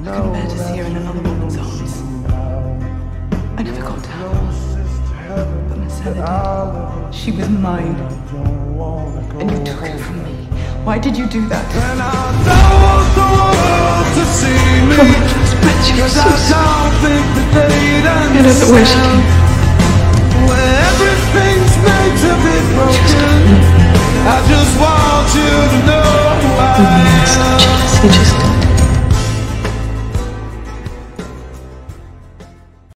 I couldn't bear to see her in another woman's arms. I never got to her. But She was mine. And you took her from me. Why did you do that? And I don't want the world to see me. My first breath, bet you so I don't I don't know where she came